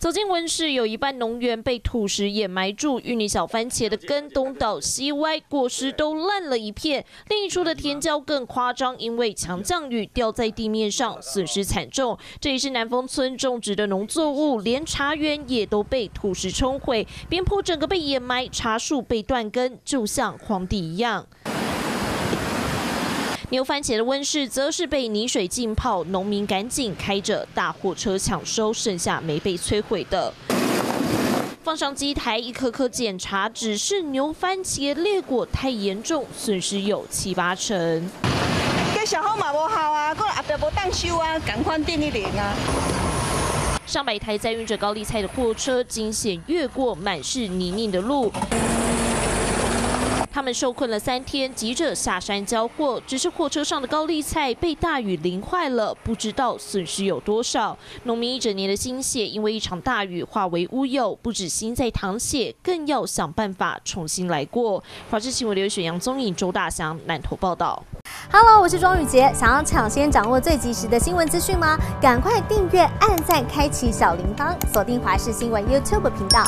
走进温室，有一半农园被土石掩埋住，芋泥小番茄的根东倒西歪，果实都烂了一片。另一处的甜椒更夸张，因为强降雨掉在地面上，损失惨重。这里是南丰村种植的农作物，连茶园也都被土石冲毁，边坡整个被掩埋，茶树被断根，就像荒地一样。牛番茄的温室则是被泥水浸泡，农民赶紧开着大货车抢收剩下没被摧毁的。放上机台，一颗颗检查，只是牛番茄裂果太严重，损失有七八成。这小号嘛无好啊，过阿伯无当修啊，赶快电一零啊。上百台载运着高丽菜的货车惊险越过满是泥泞的路。他们受困了三天，急着下山交货。只是货车上的高丽菜被大雨淋坏了，不知道损失有多少。农民一整年的心血，因为一场大雨化为乌有，不止心在淌血，更要想办法重新来过。华视新闻刘雪阳、宗颖周大祥南投报道。Hello，我是庄宇杰。想要抢先掌握最及时的新闻资讯吗？赶快订阅、按赞、开启小铃铛，锁定华视新闻 YouTube 频道。